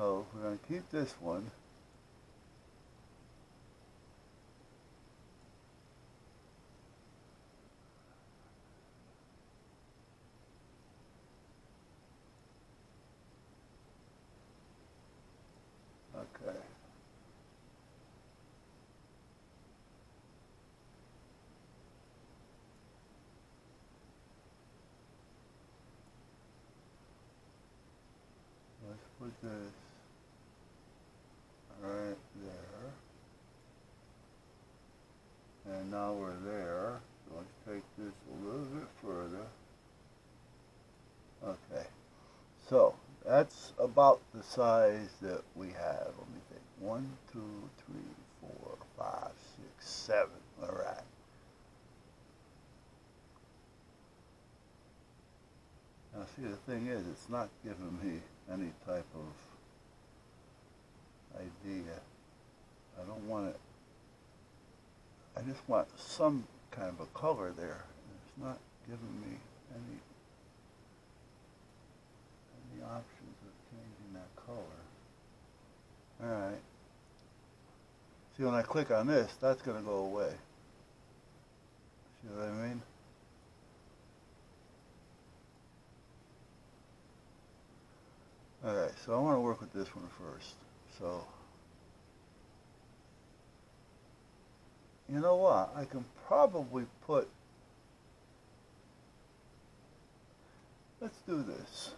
So we're going to keep this one. Okay. Let's put this right there. Now we're there. Let's take this a little bit further. Okay. So that's about the size that we have. Let me think. One, two, three, four, five, six, seven. All right. Now see the thing is it's not giving me any type of idea. I don't want it I just want some kind of a color there. It's not giving me any any options of changing that color. Alright. See when I click on this, that's gonna go away. See what I mean? Alright, so I want to work with this one first. So, you know what? I can probably put, let's do this.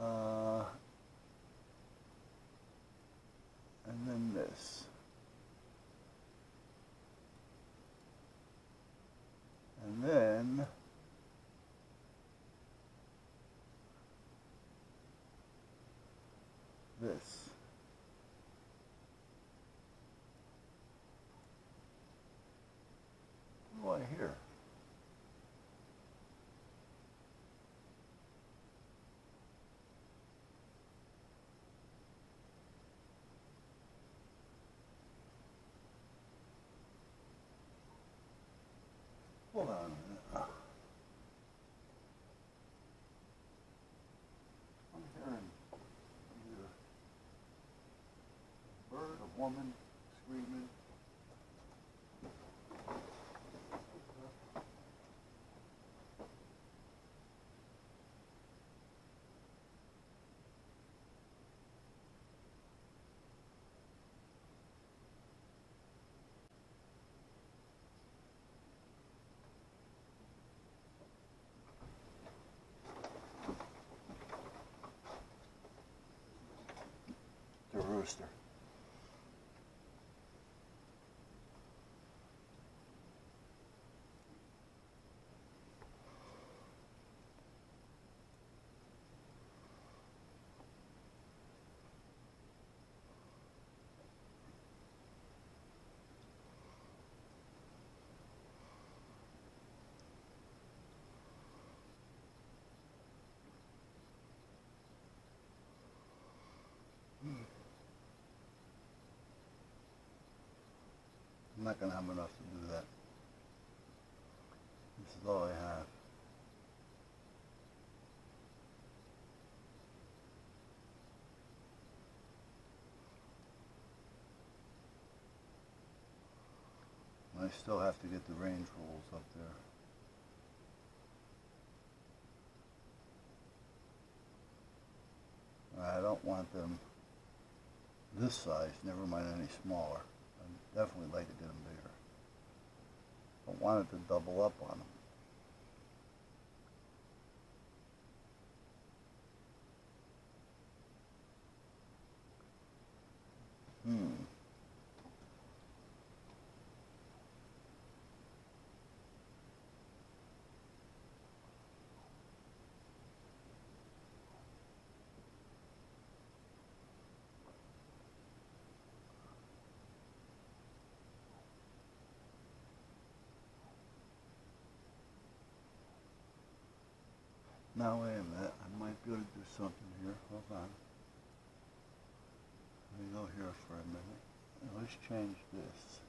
Uh, and then this. And then this. What do I hear? Hold on a minute. I'm hearing either a bird, a woman screaming. The rooster. Not going to have enough to do that. This is all I have. I still have to get the range rules up there. I don't want them this size, never mind any smaller. Definitely like to get them bigger. I wanted to double up on them. Hmm. Now wait a minute, I might be able to do something here. Hold on. Let me go here for a minute. Let's change this.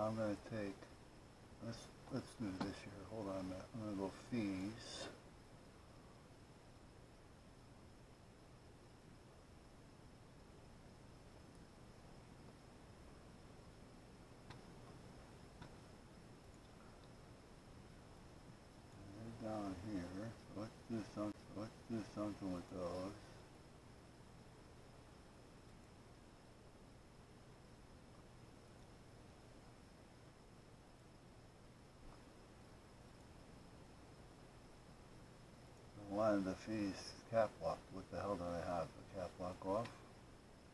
I'm gonna take, let's, let's do this here, hold on a minute, I'm gonna go fees. And they're down here, so let's do some, let's do something with those. The cap lock. What the hell did I have? The cap lock off?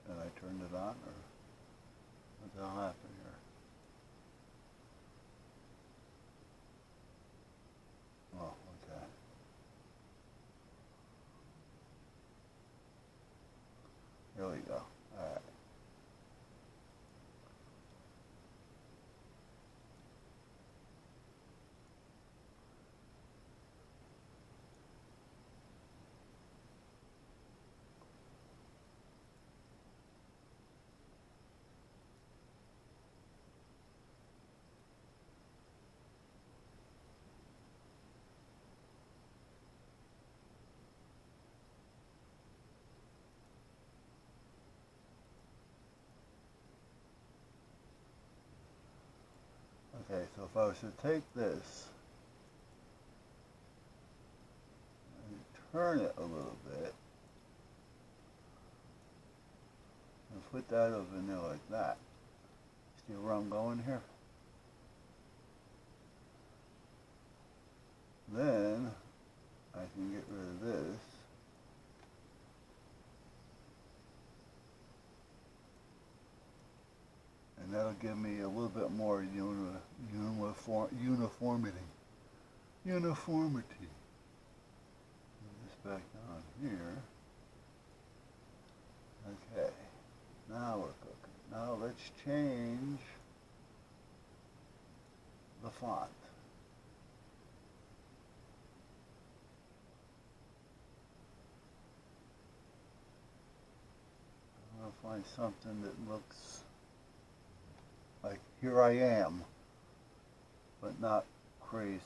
And I turned it on or what the hell happened here? Oh, okay. Here we go. Alright. Okay, so if I was to take this and turn it a little bit and put that over there like that. See where I'm going here? Then I can get rid of this. And that'll give me a little bit more uni, uniform, uniformity. Uniformity. Move this back down here. Okay. Now we're cooking. Now let's change the font. Find something that looks here I am, but not crazy.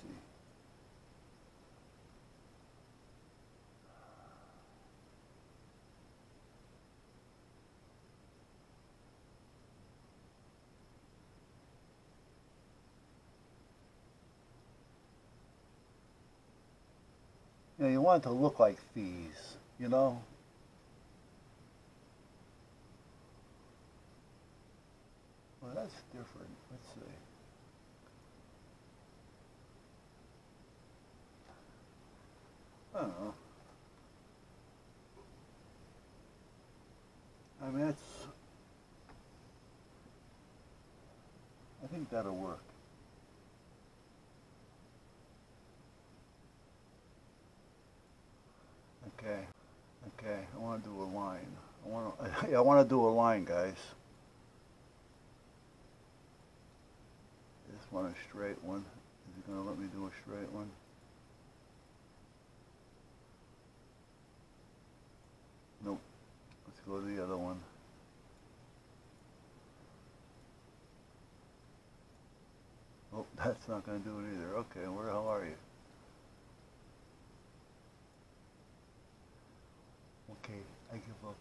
You know, you want it to look like fees, you know? Well, that's different. Let's see. I. I mean, it's. I think that'll work. Okay. Okay. I want to do a line. I want to. I want to do a line, guys. Just want a straight one. Is he gonna let me do a straight one? Nope. Let's go to the other one. Oh, that's not gonna do it either. Okay, where the hell are you? Okay, I give up.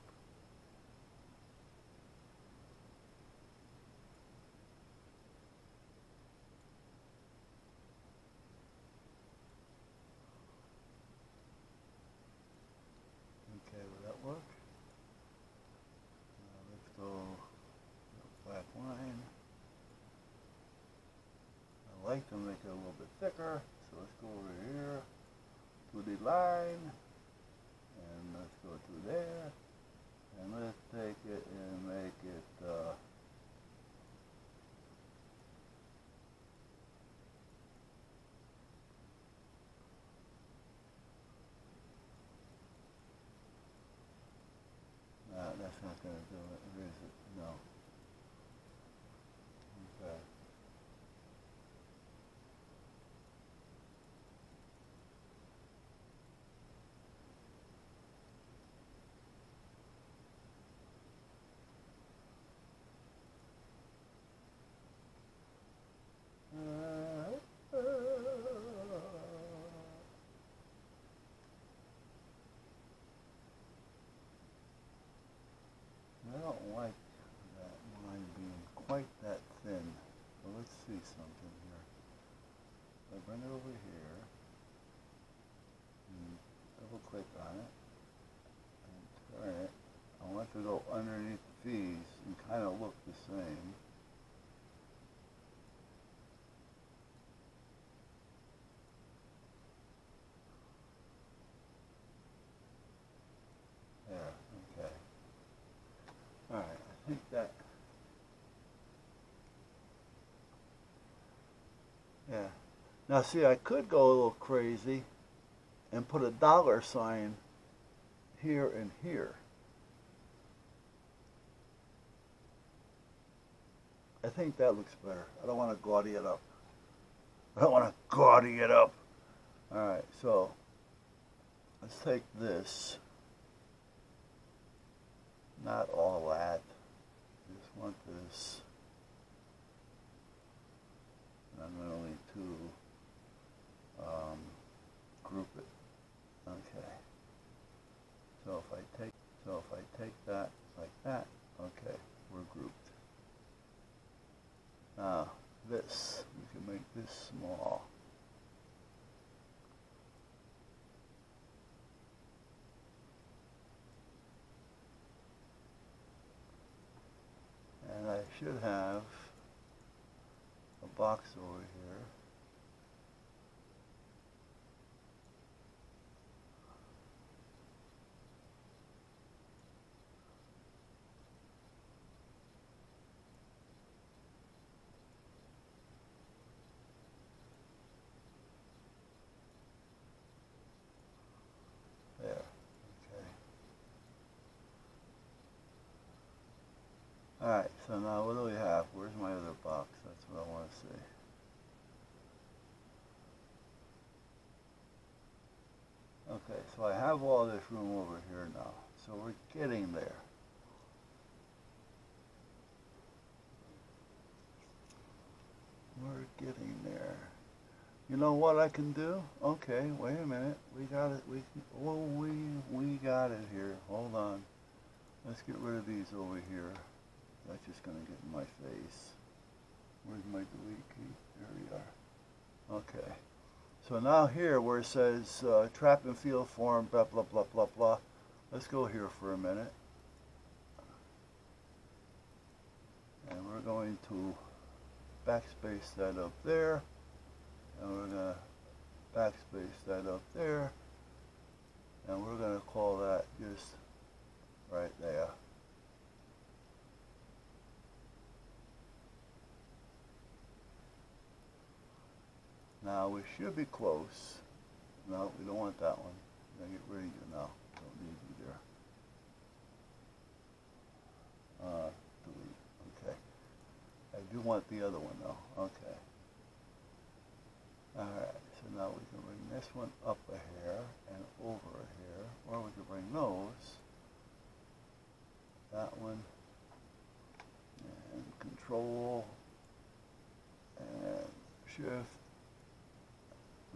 Okay, will that work? Now let's go black line. Like to make it a little bit thicker, so let's go over here to the line, and let's go to there, and let's take it and make it, uh, no, that's not gonna do it, is it? No. Okay. click on it and turn it. I want to go underneath the fees and kind of look the same. There, okay. Alright, I think that Yeah. Now see, I could go a little crazy and put a dollar sign here and here. I think that looks better. I don't want to gaudy it up. I don't want to gaudy it up. All right, so let's take this. Not all that. I just want this. I'm going to um, group it. Okay. So if I take so if I take that like that, okay, we're grouped. Now this, we can make this small. And I should have a box over here. There, okay. Alright, so now what do we have? Where's my other box? That's what I want to see. Okay, so I have all this room over here now. So we're getting there. We're getting there. You know what I can do? Okay, wait a minute. We got it. We oh we we got it here. Hold on. Let's get rid of these over here. That's just gonna get in my face. Where's my delete key? There we are. Okay. So now here where it says uh, trap and field form, blah blah blah blah blah. Let's go here for a minute. And we're going to backspace that up there. And we're going to backspace that up there. And we're going to call that just right there. Now we should be close. No, we don't want that one. We're get rid of you now. Don't need you there. Uh, delete. Okay. I do want the other one though. Okay. Alright, so now we can bring this one up a hair and over a hair. Or we can bring those. That one. And control. And shift.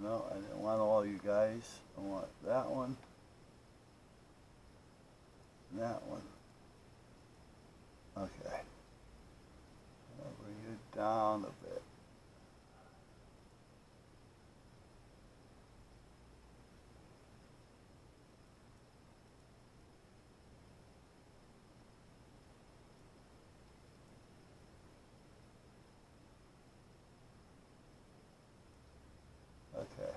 No, I didn't want all you guys. I want that one. That one. Okay. I'll bring you down a bit. Okay.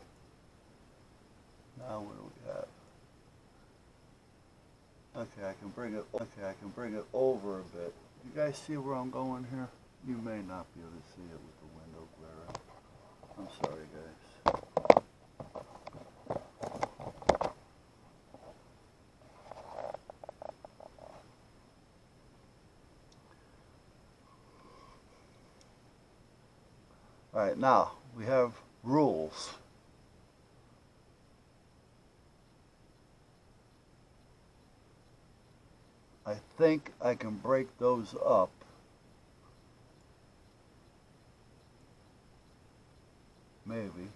Now what do we have? Okay, I can bring it. Okay, I can bring it over a bit. You guys see where I'm going here? You may not be able to see it with the window glare. I'm sorry, guys. All right, now we have rules. I think I can break those up. Maybe.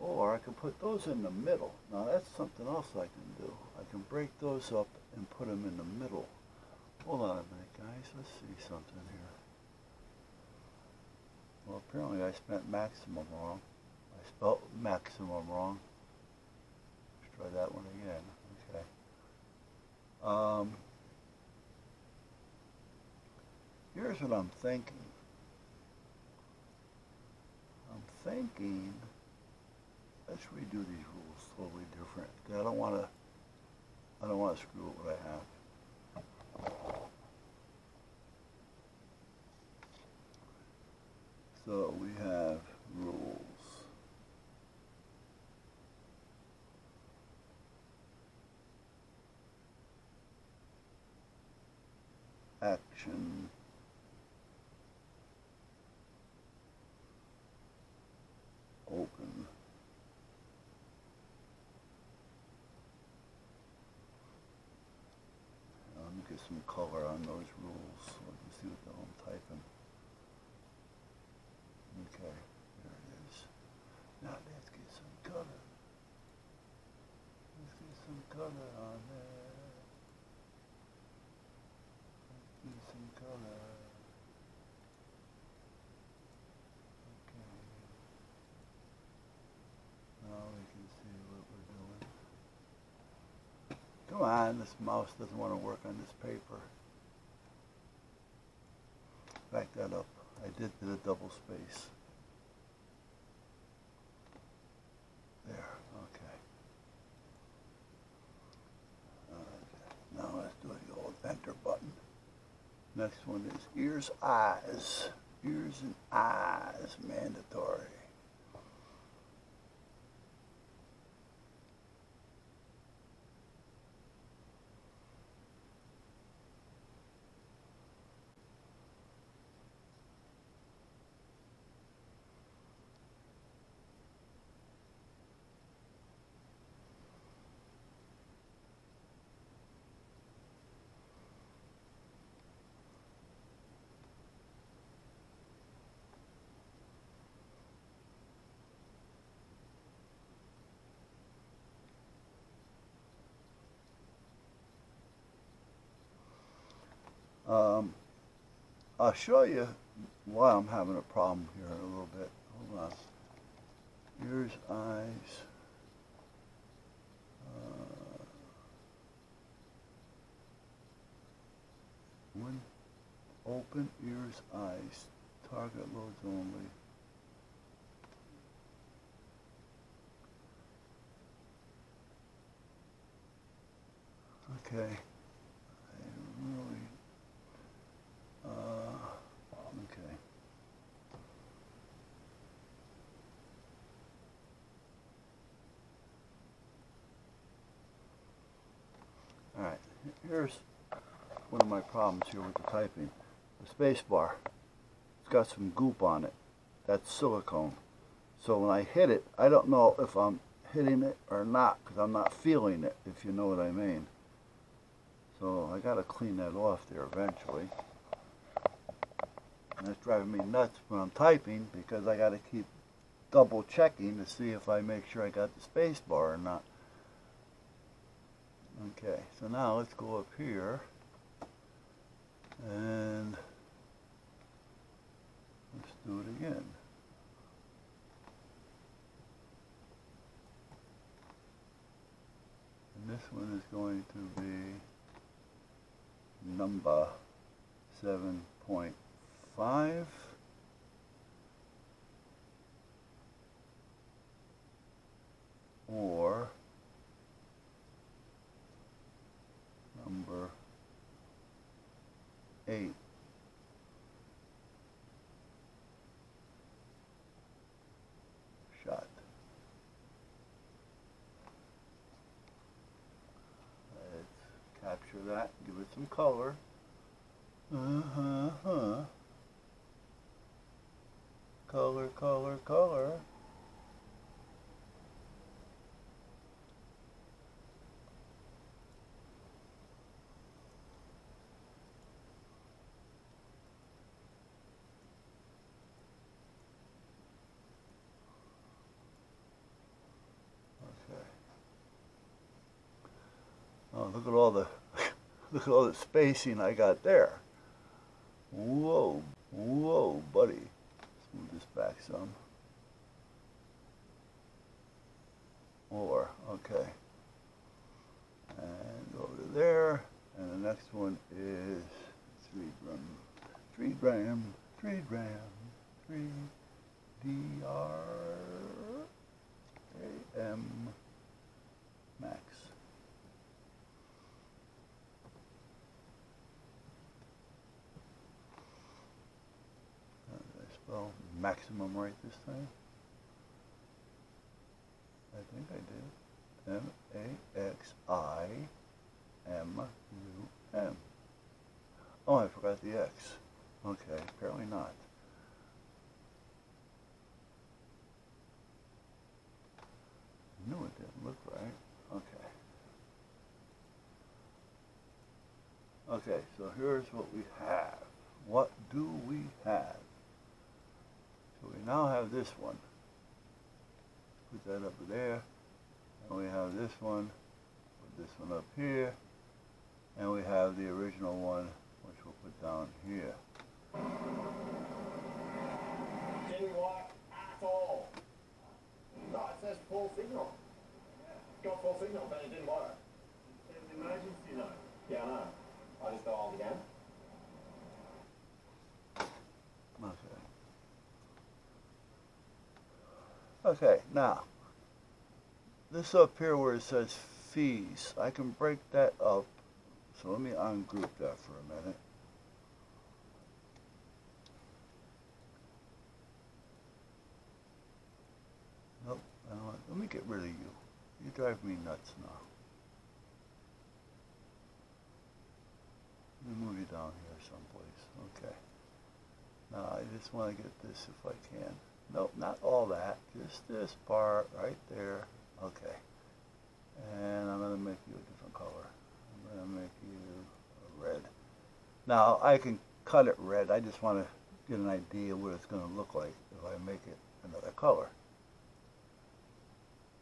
Or I can put those in the middle. Now that's something else I can do. I can break those up and put them in the middle. Hold on a minute, guys. Let's see something here. Well, apparently I spent maximum wrong. I spelled maximum wrong. Let's try that one again. Okay. Um, here's what I'm thinking. I'm thinking, let's redo these rules totally different. I don't want to, I don't want to screw up what I have. So we have rules. Action. Open. Let me get some color on those rules so I can see what the I'm typing. Okay, there it is. Now let's get some color. Let's get some color on there. Let's get some color. Okay. Now we can see what we're doing. Come on, this mouse doesn't want to work on this paper. Back that up. I did did a double space. There, okay. okay. Now let's do the old enter button. Next one is ears, eyes. Ears and eyes, mandatory. Um, I'll show you why I'm having a problem here in a little bit. Hold on. Ears, eyes. Uh, when open ears, eyes. Target loads only. Okay. I really uh, okay. All right, here's one of my problems here with the typing. The space bar, it's got some goop on it. That's silicone. So when I hit it, I don't know if I'm hitting it or not because I'm not feeling it, if you know what I mean. So I got to clean that off there eventually. And that's driving me nuts when I'm typing because I got to keep double checking to see if I make sure I got the space bar or not. Okay, so now let's go up here and let's do it again. And this one is going to be number 7.5 or number 8 shot. Let's capture that, give it some color. Uh-huh. Color, color, color. look at all the look at all the spacing I got there. Whoa, whoa, buddy. Let's move this back some. More, okay. And to there. And the next one is three dram, three dram, three dram, three D R A M max. How did I spell maximum right this time? I think I did. M A X I M U M. Oh, I forgot the X. Okay, apparently not. knew it didn't look right. Okay. Okay, so here's what we have. What do we have? So we now have this one. Put that up there. And we have this one. Put this one up here. And we have the original one, which we'll put down here. Didn't work at all. No, it says full signal. Got full signal, but it didn't work. It's an emergency though. Yeah, I know. I just got on again. Okay. Now, this up here where it says fees, I can break that up. So let me ungroup that for a minute. Nope, I don't want, let me get rid of you. You drive me nuts now. Let me move you down here someplace. Okay. Now I just want to get this if I can. Nope, not all that. Just this part right there. Okay. And I'm going to make you a different color. I'm going to make you red. Now I can cut it red. I just want to get an idea what it's going to look like if I make it another color.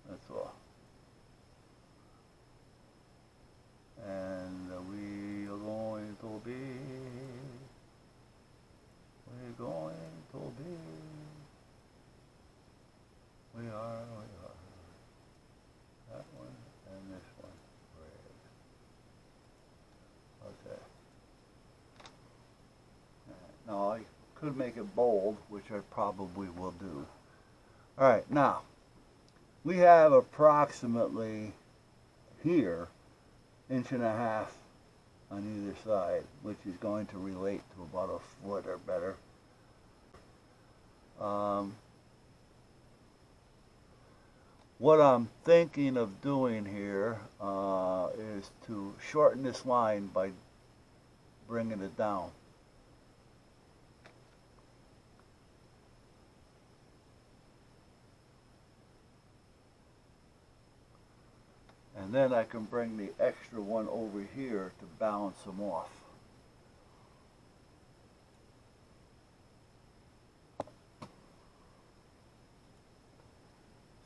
That's all. And we are going to be, we're going to be, we are, we are, that one and this one, red. Okay. Now I could make it bold, which I probably will do. Alright, now, we have approximately here inch and a half on either side, which is going to relate to about a foot or better. Um, what I'm thinking of doing here uh, is to shorten this line by bringing it down. And then I can bring the extra one over here to balance them off.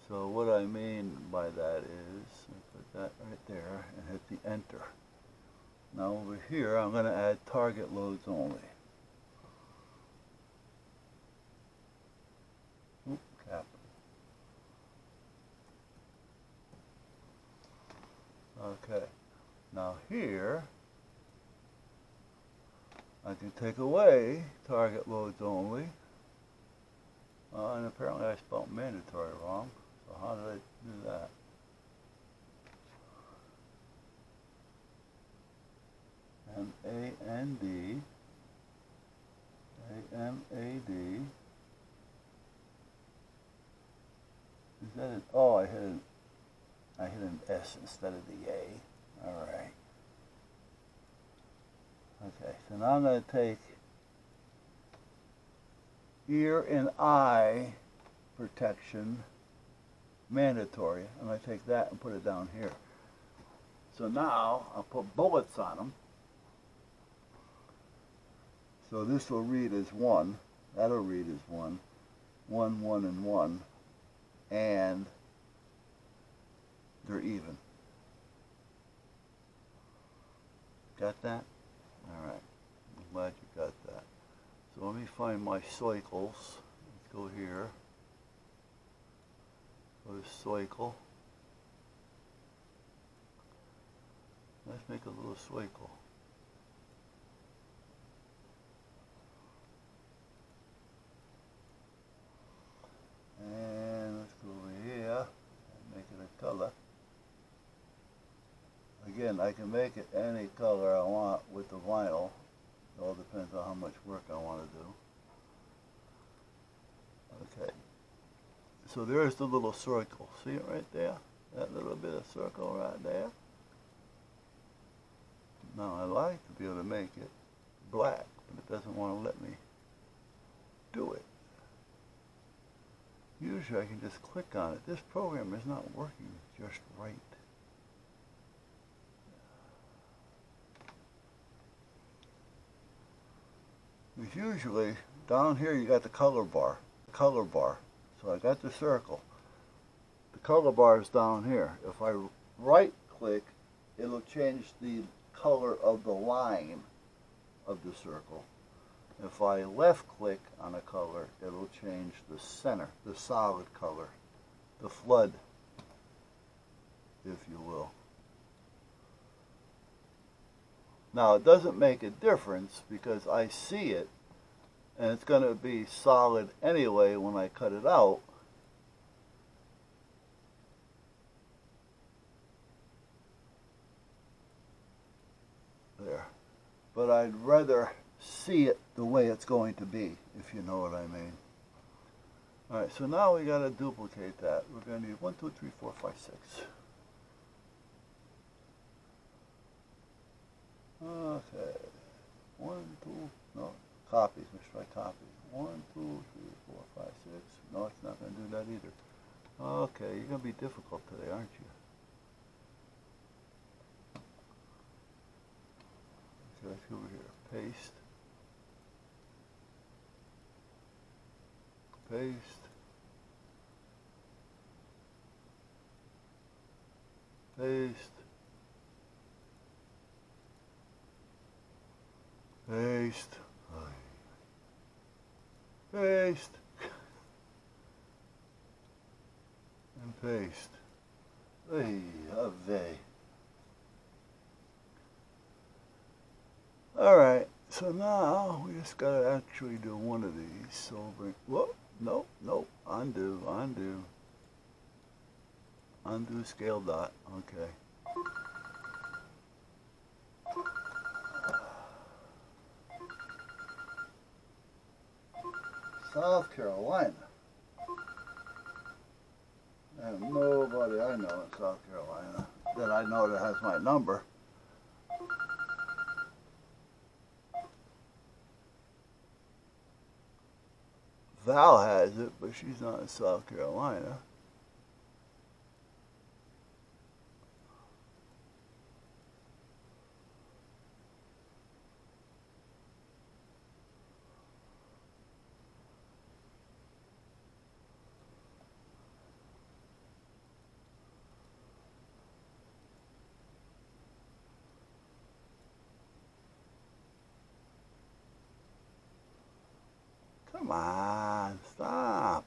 So what I mean by that is, I put that right there and hit the enter. Now over here, I'm going to add target loads only. Cap. Okay. Now here, I can take away target loads only. Uh, and apparently I spelled mandatory wrong. So how did I do that? M A N D A M A D. Is that it? Oh, I hit an I hit an S instead of the A. All right. Okay, so now I'm going to take ear and eye protection mandatory. And I'm going to take that and put it down here. So now I'll put bullets on them. So this will read as 1. That'll read as 1. 1, 1, and 1. And they're even. Got that? All right. I'm glad you got that. So let me find my cycles. Let's go here. Cycle. Let's make a little cycle. And let's go over here and make it a color. Again, I can make it any color I want with the vinyl. It all depends on how much work I want to do. Okay. So there's the little circle. See it right there? That little bit of circle right there. Now I like to be able to make it black, but it doesn't want to let me do it. Usually I can just click on it. This program is not working just right. Usually down here you got the color bar, the color bar. So I got the circle. The color bar is down here. If I right click, it'll change the color of the line of the circle. If I left click on a color, it'll change the center, the solid color, the flood, if you will. Now it doesn't make a difference because I see it and it's going to be solid anyway when I cut it out. There. But I'd rather see it the way it's going to be, if you know what I mean. Alright, so now we got to duplicate that. We're going to need 1, 2, 3, 4, 5, 6. Okay. One, two, no, copies. Let's try copy. One, two, three, four, five, six. No, it's not going to do that either. Okay, you're going to be difficult today, aren't you? So let's go over here. Paste. Paste. Paste. Paste. Paste. And paste. Hey, they Alright, so now we just gotta actually do one of these. So bring, whoop, nope, nope, undo, undo. Undo scale dot, okay. South Carolina. And nobody I know in South Carolina that I know that has my number. Val has it, but she's not in South Carolina. Come on, stop.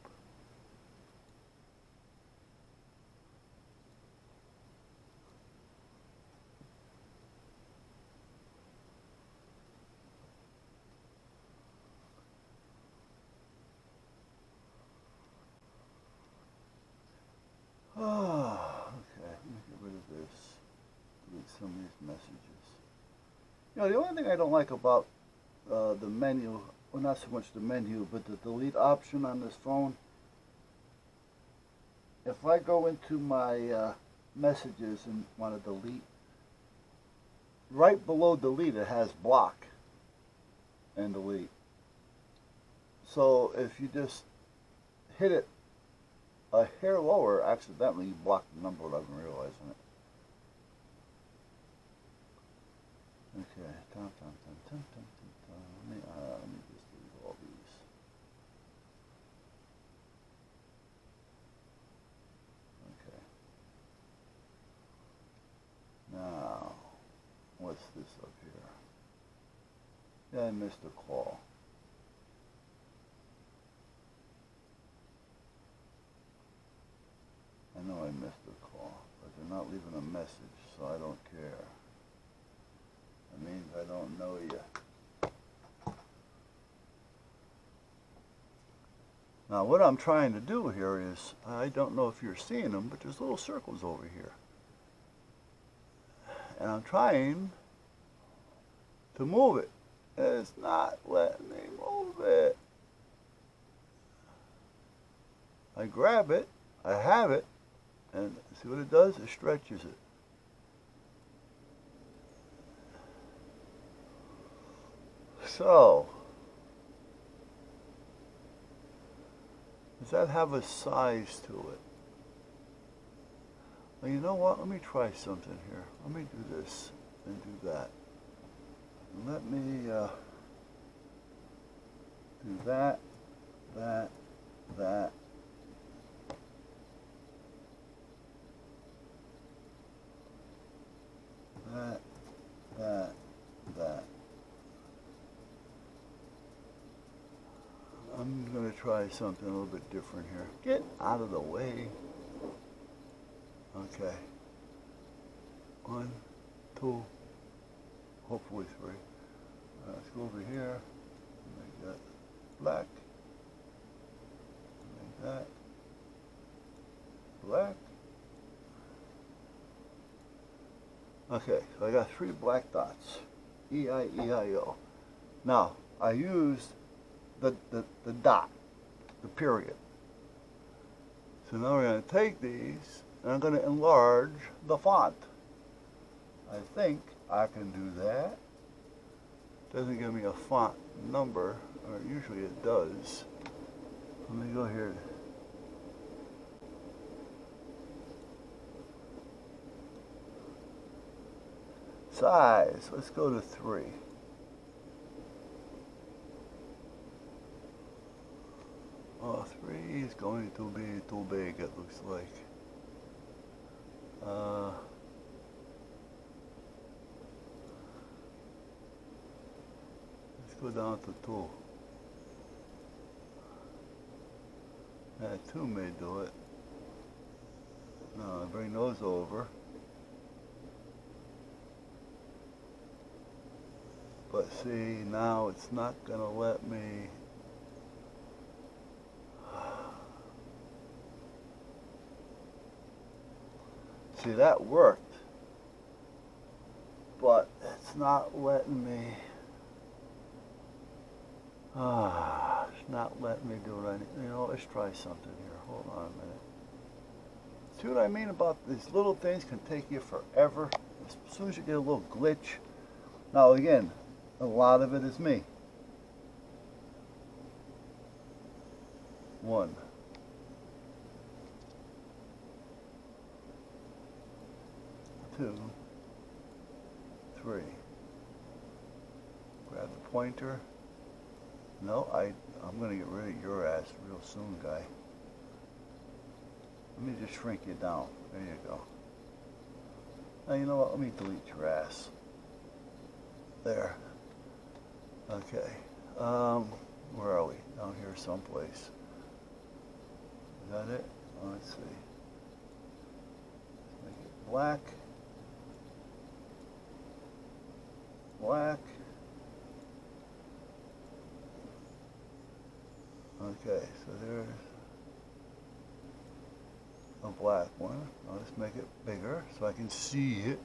Oh, okay, let me get rid of this. Delete some of these messages. You know, the only thing I don't like about uh, the menu well not so much the menu but the delete option on this phone if I go into my uh, messages and want to delete right below delete it has block and delete. So if you just hit it a hair lower accidentally you block the number without even realizing it okay tom, tom, tom. Let me, uh, let me just delete all these. Okay. Now, what's this up here? Yeah, I missed a call. I know I missed a call, but they're not leaving a message, so I don't care. Means I don't know you. Now what I'm trying to do here is, I don't know if you're seeing them, but there's little circles over here. And I'm trying to move it. It's not letting me move it. I grab it, I have it, and see what it does? It stretches it. So, does that have a size to it? Well, you know what? Let me try something here. Let me do this and do that. Let me uh, do that, that, that, that, that, that. I'm going to try something a little bit different here. Get out of the way. Okay. One, two, hopefully three. Uh, let's go over here. Make that black. Make that black. Okay, so I got three black dots. E-I-E-I-O. Now, I used the, the, the dot, the period. So now we're going to take these and I'm going to enlarge the font. I think I can do that. Doesn't give me a font number, or usually it does. Let me go here. Size, let's go to three. Oh, three is going to be too big, it looks like. Uh, let's go down to two. Yeah, two may do it. No, bring those over. But see, now it's not going to let me That worked. But it's not letting me. Ah, it's not letting me do it. I, you know, let's try something here. Hold on a minute. See what I mean about these little things can take you forever? As soon as you get a little glitch. Now again, a lot of it is me. One. Two, three. Grab the pointer. No, I, I'm going to get rid of your ass real soon, guy. Let me just shrink you down. There you go. Now, you know what? Let me delete your ass. There. Okay. Um, where are we? Down here someplace. Is that it? Let's see. Let's make it black. Black. Okay, so there's a black one. I'll just make it bigger so I can see it.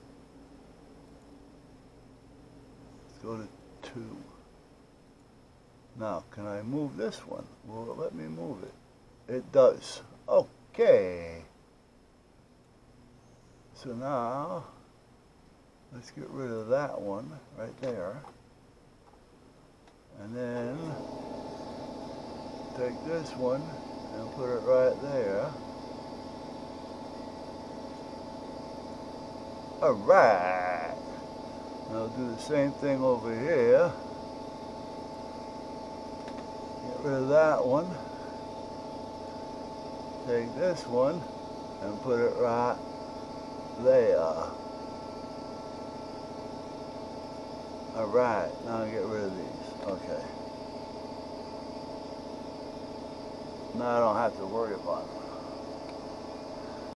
Let's go to two. Now, can I move this one? Will it let me move it? It does. Okay. So now, Let's get rid of that one right there. And then take this one and put it right there. Alright. I'll do the same thing over here. Get rid of that one. Take this one and put it right there. Alright, now I get rid of these. Okay. Now I don't have to worry about them.